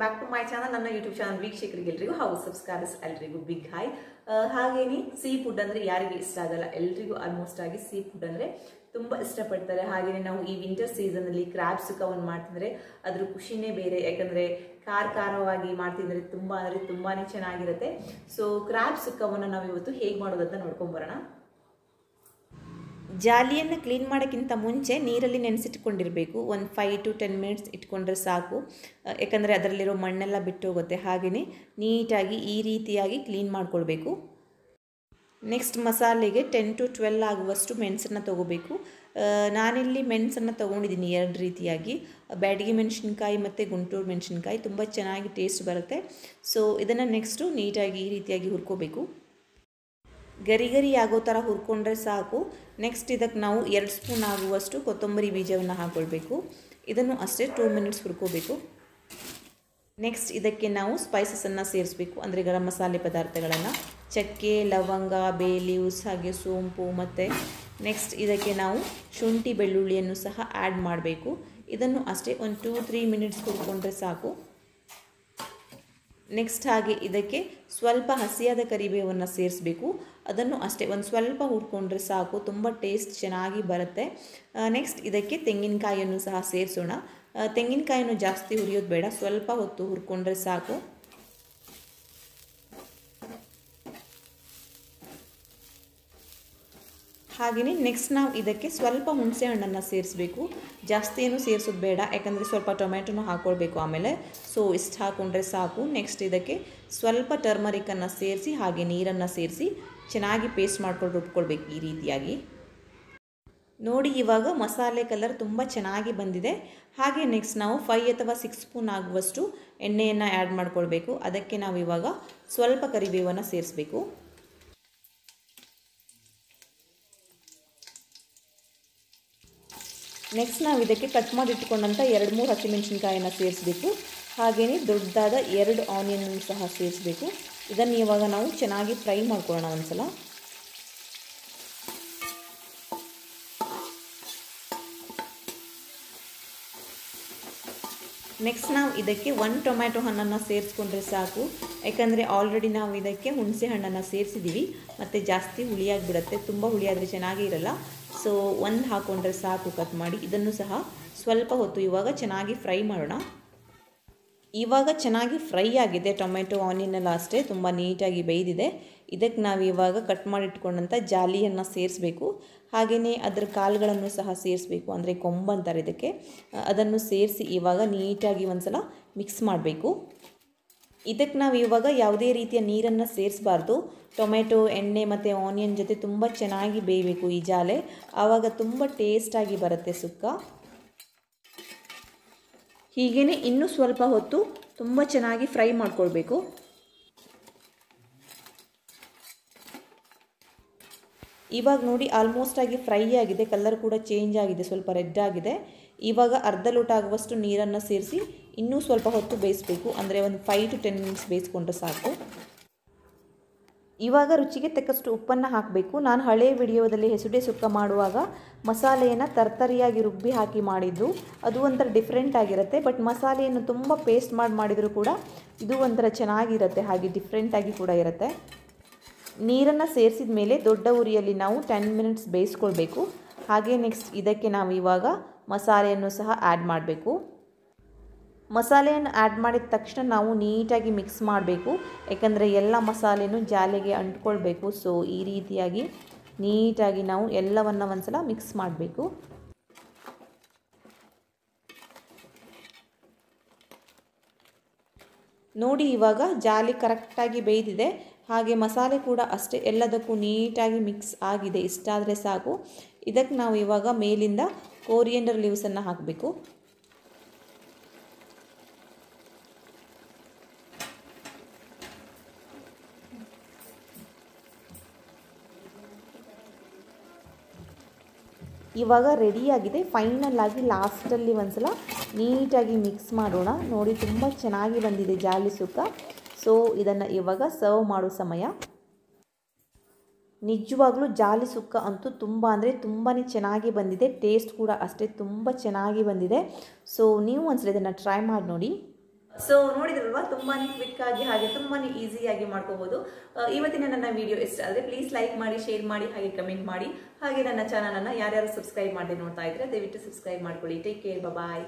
Back to my channel ನನ್ನ YouTube channel ವೀಕ್ಷಕರಿಗೆ ಎಲ್ರಿಗೂ ಹಾಗೂ ಸಬ್ಸ್ಕ್ರೈಬರ್ಸ್ ಎಲ್ರಿಗೂ ಬಿಗ್ ಹಾಯ್ ಹಾಗೇನೆ ಸೀ ಫುಡ್ ಅಂದ್ರೆ ಯಾರಿಗೆ ಇಷ್ಟ ಆಗಲ್ಲ, ಎಲ್ರಿಗೂ ಆಲ್ಮೋಸ್ಟ್ ಆಗಿ ಸೀ ಫುಡ್ ಅಂದ್ರೆ ತುಂಬಾ ಇಷ್ಟಪಡ್ತಾರೆ. ಹಾಗೆಯೇ ನಾವು ಈ ವಿಂಟರ್ ಸೀಸನ್ ಅಲ್ಲಿ ಕ್ರಾಬ್ ಸುಖವನ್ನು ಮಾಡ್ತಿದ್ರೆ ಅದ್ರ ಖುಷಿನೇ ಬೇರೆ, ಯಾಕಂದ್ರೆ ಖಾರ ಖಾರವಾಗಿ ಮಾಡ್ತಿದ್ರೆ ತುಂಬಾ, ಅಂದರೆ ತುಂಬಾ ಚೆನ್ನಾಗಿರುತ್ತೆ. ಸೊ ಕ್ರಾಬ್ ಸುಖವನ್ನು ನಾವು ಇವತ್ತು ಹೇಗೆ ಮಾಡೋದಂತ ನೋಡ್ಕೊಂಡ್ ಬರೋಣ. ಜಾಲಿಯನ್ನು ಕ್ಲೀನ್ ಮಾಡೋಕ್ಕಿಂತ ಮುಂಚೆ ನೀರಲ್ಲಿ ನೆನೆಸಿಟ್ಕೊಂಡಿರಬೇಕು. ಒಂದು ಫೈವ್ ಟು ಟೆನ್ ಮಿನಿಟ್ಸ್ ಇಟ್ಕೊಂಡ್ರೆ ಸಾಕು. ಯಾಕಂದರೆ ಅದರಲ್ಲಿರೋ ಮಣ್ಣೆಲ್ಲ ಬಿಟ್ಟು ಹೋಗುತ್ತೆ. ಹಾಗೆಯೇ ನೀಟಾಗಿ ಈ ರೀತಿಯಾಗಿ ಕ್ಲೀನ್ ಮಾಡ್ಕೊಳ್ಬೇಕು. ನೆಕ್ಸ್ಟ್ ಮಸಾಲೆಗೆ ಟೆನ್ ಟು ಟ್ವೆಲ್ ಆಗುವಷ್ಟು ಮೆಣಸನ್ನು ತೊಗೋಬೇಕು. ನಾನಿಲ್ಲಿ ಮೆಣಸನ್ನು ತೊಗೊಂಡಿದ್ದೀನಿ ಎರಡು ರೀತಿಯಾಗಿ. ಬ್ಯಾಡಗಿ ಮೆಣಸಿನ್ಕಾಯಿ ಮತ್ತು ಗುಂಟೂರು ಮೆಣಸಿನ್ಕಾಯಿ. ತುಂಬ ಚೆನ್ನಾಗಿ ಟೇಸ್ಟ್ ಬರುತ್ತೆ. ಸೊ ಇದನ್ನು ನೆಕ್ಸ್ಟು ನೀಟಾಗಿ ಈ ರೀತಿಯಾಗಿ ಹುರ್ಕೋಬೇಕು. ಗರಿ ಗರಿ ಆಗೋ ಥರ ಹುರ್ಕೊಂಡ್ರೆ ಸಾಕು. ನೆಕ್ಸ್ಟ್ ಇದಕ್ಕೆ ನಾವು ಎರಡು ಸ್ಪೂನ್ ಆಗುವಷ್ಟು ಕೊತ್ತಂಬರಿ ಬೀಜವನ್ನು ಹಾಕ್ಕೊಳ್ಬೇಕು ಇದನ್ನು ಅಷ್ಟೇ ಟೂ ಮಿನಿಟ್ಸ್ ಹುರ್ಕೋಬೇಕು. ನೆಕ್ಸ್ಟ್ ಇದಕ್ಕೆ ನಾವು ಸ್ಪೈಸಸನ್ನು ಸೇರಿಸಬೇಕು. ಅಂದರೆ ಗರಂ ಮಸಾಲೆ ಪದಾರ್ಥಗಳನ್ನು. ಚಕ್ಕೆ, ಲವಂಗ ಬೇ ಲೀವ್ಸ್ ಹಾಗೆ ಸೋಂಪು ಮತ್ತು ನೆಕ್ಸ್ಟ್ ಇದಕ್ಕೆ ನಾವು ಶುಂಠಿ ಬೆಳ್ಳುಳ್ಳಿಯನ್ನು ಸಹ ಆ್ಯಡ್ ಮಾಡಬೇಕು. ಇದನ್ನು ಅಷ್ಟೇ ಒಂದು ಟೂ ತ್ರೀ ಮಿನಿಟ್ಸ್ ಹುರ್ಕೊಂಡ್ರೆ ಸಾಕು. ನೆಕ್ಸ್ಟ್ ಹಾಗೆ ಇದಕ್ಕೆ ಸ್ವಲ್ಪ ಹಸಿಯಾದ ಕರಿಬೇವನ್ನು ಸೇರಿಸಬೇಕು. ಅದನ್ನು ಅಷ್ಟೇ ಒಂದು ಸ್ವಲ್ಪ ಹುರ್ಕೊಂಡ್ರೆ ಸಾಕು, ತುಂಬ ಟೇಸ್ಟ್ ಚೆನ್ನಾಗಿ ಬರುತ್ತೆ. ನೆಕ್ಸ್ಟ್ ಇದಕ್ಕೆ ತೆಂಗಿನಕಾಯಿಯನ್ನು ಸಹ ಸೇರಿಸೋಣ. ತೆಂಗಿನಕಾಯಿಯನ್ನು ಜಾಸ್ತಿ ಹುರಿಯೋದು ಬೇಡ, ಸ್ವಲ್ಪ ಹೊತ್ತು ಹುರ್ಕೊಂಡ್ರೆ ಸಾಕು. ಹಾಗೆಯೇ ನೆಕ್ಸ್ಟ್ ನಾವು ಇದಕ್ಕೆ ಸ್ವಲ್ಪ ಹುಣಸೆ ಹಣ್ಣನ್ನು ಸೇರಿಸಬೇಕು. ಜಾಸ್ತಿ ಏನು ಸೇರಿಸೋದು ಬೇಡ, ಯಾಕಂದರೆ ಸ್ವಲ್ಪ ಟೊಮೆಟೊನೂ ಹಾಕ್ಕೊಳ್ಬೇಕು ಆಮೇಲೆ. ಸೊ ಇಷ್ಟು ಹಾಕ್ಕೊಂಡ್ರೆ ಸಾಕು. ನೆಕ್ಸ್ಟ್ ಇದಕ್ಕೆ ಸ್ವಲ್ಪ ಟರ್ಮರಿಕನ್ನು ಸೇರಿಸಿ, ಹಾಗೆ ನೀರನ್ನು ಸೇರಿಸಿ ಚೆನ್ನಾಗಿ ಪೇಸ್ಟ್ ಮಾಡ್ಕೊಂಡು ರುಬ್ಕೊಳ್ಬೇಕು ಈ ರೀತಿಯಾಗಿ. ನೋಡಿ, ಇವಾಗ ಮಸಾಲೆ ಕಲರ್ ತುಂಬ ಚೆನ್ನಾಗಿ ಬಂದಿದೆ. ಹಾಗೆ ನೆಕ್ಸ್ಟ್ ನಾವು ಫೈ ಅಥವಾ ಸಿಕ್ಸ್ ಸ್ಪೂನ್ ಆಗುವಷ್ಟು ಎಣ್ಣೆಯನ್ನು ಆ್ಯಡ್ ಮಾಡ್ಕೊಳ್ಬೇಕು. ಅದಕ್ಕೆ ನಾವು ಇವಾಗ ಸ್ವಲ್ಪ ಕರಿಬೇವನ್ನು ಸೇರಿಸಬೇಕು. ನೆಕ್ಸ್ಟ್ ನಾವು ಇದಕ್ಕೆ ಕಟ್ ಮಾಡಿ ಇಟ್ಕೊಂಡಂಥ ಎರಡು ಮೂರು ಹಸಿಮೆಣಸಿನ್ಕಾಯನ್ನು ಸೇರಿಸಬೇಕು. ಹಾಗೆಯೇ ದೊಡ್ಡದಾದ ಎರಡು ಆನಿಯನ್ ಸಹ ಸೇರಿಸಬೇಕು. ಇದನ್ನು ಇವಾಗ ನಾವು ಚೆನ್ನಾಗಿ ಫ್ರೈ ಮಾಡ್ಕೊಳ್ಳೋಣ ಒಂದ್ಸಲ. ನೆಕ್ಸ್ಟ್ ನಾವು ಇದಕ್ಕೆ ಒಂದು ಟೊಮ್ಯಾಟೊ ಹಣ್ಣನ್ನು ಸೇರಿಸ್ಕೊಂಡ್ರೆ ಸಾಕು. ಯಾಕಂದರೆ ಆಲ್ರೆಡಿ ನಾವು ಇದಕ್ಕೆ ಹುಣಸೆ ಹಣ್ಣನ್ನು ಸೇರಿಸಿದ್ದೀವಿ ಮತ್ತು ಜಾಸ್ತಿ ಹುಳಿಯಾಗಿಬಿಡುತ್ತೆ ತುಂಬ ಹುಳಿಯಾದರೆ ಚೆನ್ನಾಗೇ ಇರಲ್ಲ. ಸೊ ಒಂದು ಹಾಕ್ಕೊಂಡ್ರೆ ಸಾಕು ಕಟ್ ಮಾಡಿ. ಇದನ್ನು ಸಹ ಸ್ವಲ್ಪ ಹೊತ್ತು ಇವಾಗ ಚೆನ್ನಾಗಿ ಫ್ರೈ ಮಾಡೋಣ. ಇವಾಗ ಚೆನ್ನಾಗಿ ಫ್ರೈ ಆಗಿದೆ ಟೊಮೆಟೊ, ಆನಿಯನ್ ಎಲ್ಲ ಅಷ್ಟೇ. ತುಂಬ ನೀಟಾಗಿ ಬೇಯ್ದಿದೆ. ಇದಕ್ಕೆ ನಾವು ಇವಾಗ ಕಟ್ ಮಾಡಿಟ್ಕೊಂಡಂಥ ಜಾಲಿಯನ್ನು ಸೇರಿಸಬೇಕು. ಹಾಗೆಯೇ ಅದರ ಕಾಲುಗಳನ್ನು ಸಹ ಸೇರಿಸಬೇಕು. ಅಂದರೆ ಕೊಂಬಂತಾರೆ ಇದಕ್ಕೆ. ಅದನ್ನು ಸೇರಿಸಿ ಇವಾಗ ನೀಟಾಗಿ ಒಂದು ಸಲ ಮಿಕ್ಸ್ ಮಾಡಬೇಕು. ಇದಕ್ಕೆ ನಾವು ಇವಾಗ ಯಾವುದೇ ರೀತಿಯ ನೀರನ್ನು ಸೇರಿಸಬಾರ್ದು. ಟೊಮೆಟೊ, ಎಣ್ಣೆ ಮತ್ತು ಆನಿಯನ್ ಜೊತೆ ತುಂಬ ಚೆನ್ನಾಗಿ ಬೇಯಬೇಕು ಈ ಜಾಲೆ. ಆವಾಗ ತುಂಬ ಟೇಸ್ಟಾಗಿ ಬರುತ್ತೆ ಸುಕ್ಕ. ಹೀಗೇ ಇನ್ನೂ ಸ್ವಲ್ಪ ಹೊತ್ತು ತುಂಬ ಚೆನ್ನಾಗಿ ಫ್ರೈ ಮಾಡ್ಕೊಳ್ಬೇಕು. ಇವಾಗ ನೋಡಿ ಆಲ್ಮೋಸ್ಟ್ ಆಗಿ ಫ್ರೈ ಆಗಿದೆ ಕಲರ್ ಕೂಡ ಚೇಂಜ್ ಆಗಿದೆ, ಸ್ವಲ್ಪ ರೆಡ್ ಆಗಿದೆ. ಇವಾಗ ಅರ್ಧ ಲೋಟ ಆಗುವಷ್ಟು ನೀರನ್ನು ಸೇರಿಸಿ ಇನ್ನೂ ಸ್ವಲ್ಪ ಹೊತ್ತು ಬೇಯಿಸಬೇಕು. ಅಂದರೆ ಒಂದು ಫೈವ್ ಟು ಟೆನ್ ಮಿನಿಟ್ಸ್ ಬೇಯಿಸ್ಕೊಂಡ್ರೆ ಸಾಕು. ಇವಾಗ ರುಚಿಗೆ ತಕ್ಕಷ್ಟು ಉಪ್ಪನ್ನು ಹಾಕಬೇಕು. ನಾನು ಹಳೆ ವಿಡಿಯೋದಲ್ಲಿ ಹೆಸುಡೆ ಸುಕ್ಕ ಮಾಡುವಾಗ ಮಸಾಲೆಯನ್ನು ತರ್ತರಿಯಾಗಿ ರುಬ್ಬಿ ಹಾಕಿ ಮಾಡಿದ್ದು. ಅದು ಒಂಥರ ಡಿಫ್ರೆಂಟ್ ಆಗಿರುತ್ತೆ. ಬಟ್ ಮಸಾಲೆಯನ್ನು ತುಂಬ ಪೇಸ್ಟ್ ಮಾಡಿ ಮಾಡಿದರೂ ಕೂಡ ಇದು ಒಂಥರ ಚೆನ್ನಾಗಿರುತ್ತೆ. ಹಾಗೆ ಡಿಫ್ರೆಂಟಾಗಿ ಕೂಡ ಇರುತ್ತೆ. ನೀರನ್ನು ಸೇರಿಸಿದ ಮೇಲೆ ದೊಡ್ಡ ಉರಿಯಲ್ಲಿ ನಾವು ಟೆನ್ ಮಿನಿಟ್ಸ್ ಬೇಯಿಸ್ಕೊಳ್ಬೇಕು. ಹಾಗೆ ನೆಕ್ಸ್ಟ್ ಇದಕ್ಕೆ ನಾವು ಇವಾಗ ಮಸಾಲೆಯನ್ನು ಸಹ ಆ್ಯಡ್ ಮಾಡಬೇಕು. ಮಸಾಲೆಯನ್ನು ಆ್ಯಡ್ ಮಾಡಿದ ತಕ್ಷಣ ನಾವು ನೀಟಾಗಿ ಮಿಕ್ಸ್ ಮಾಡಬೇಕು. ಯಾಕಂದರೆ ಎಲ್ಲ ಮಸಾಲೆನೂ ಜಾಲಿಗೆ ಅಂಟ್ಕೊಳ್ಬೇಕು. ಸೊ ಈ ರೀತಿಯಾಗಿ ನೀಟಾಗಿ ನಾವು ಎಲ್ಲವನ್ನು ಒಂದ್ಸಲ ಮಿಕ್ಸ್ ಮಾಡಬೇಕು. ನೋಡಿ, ಇವಾಗ ಜಾಲಿ ಕರೆಕ್ಟಾಗಿ ಬೇಯ್ದಿದೆ. ಹಾಗೆ ಮಸಾಲೆ ಕೂಡ ಅಷ್ಟೇ ಎಲ್ಲದಕ್ಕೂ ನೀಟಾಗಿ ಮಿಕ್ಸ್ ಆಗಿದೆ. ಇಷ್ಟಾದರೆ ಸಾಕು. ಇದಕ್ಕೆ ನಾವು ಇವಾಗ ಮೇಲಿಂದ ಕೋರಿಯಂಡರ್ ಲೀವ್ಸನ್ನು ಹಾಕಬೇಕು. ಇವಾಗ ರೆಡಿಯಾಗಿದೆ ಫೈನಲ್ ಆಗಿ ಲಾಸ್ಟಲ್ಲಿ ಒಂದ್ಸಲ ನೀಟಾಗಿ ಮಿಕ್ಸ್ ಮಾಡೋಣ. ನೋಡಿ ತುಂಬ ಚೆನ್ನಾಗಿ ಬಂದಿದೆ ಜಾಲಿ ಸುಕ್ಕ. ಸೊ ಇದನ್ನು ಇವಾಗ ಸರ್ವ್ ಮಾಡೋ ಸಮಯ. ನಿಜವಾಗ್ಲೂ ಜಾಲಿ ಸುಕ್ಕ ಅಂತೂ ತುಂಬ ಅಂದರೆ ತುಂಬಾ ಚೆನ್ನಾಗಿ ಬಂದಿದೆ. ಟೇಸ್ಟ್ ಕೂಡ ಅಷ್ಟೇ ತುಂಬ ಚೆನ್ನಾಗಿ ಬಂದಿದೆ. ಸೊ ನೀವು ಒಂದ್ಸಲ ಇದನ್ನು ಟ್ರೈ ಮಾಡಿ ನೋಡಿ. ಸೊ ನೋಡಿದ್ರಲ್ವಾ? ತುಂಬಾ ಕ್ವಿಕ್ ಆಗಿ ಹಾಗೆ ತುಂಬಾ ಈಸಿಯಾಗಿ ಮಾಡ್ಕೋಬಹುದು ಇವತ್ತಿನ ನನ್ನ ವಿಡಿಯೋ ಇಷ್ಟ ಆದರೆ ಪ್ಲೀಸ್ ಲೈಕ್ ಮಾಡಿ ಶೇರ್ ಮಾಡಿ, ಹಾಗೆ ಕಮೆಂಟ್ ಮಾಡಿ. ಹಾಗೆ ನನ್ನ ಚಾನಲ್ ಅನ್ನ ಯಾರ್ಯಾರು ಸಬ್ಸ್ಕ್ರೈಬ್ ಮಾಡಿ ನೋಡ್ತಾ ಇದ್ರೆ ದಯವಿಟ್ಟು ಸಬ್ಸ್ಕ್ರೈಬ್ ಮಾಡ್ಕೊಳ್ಳಿ. Take care bye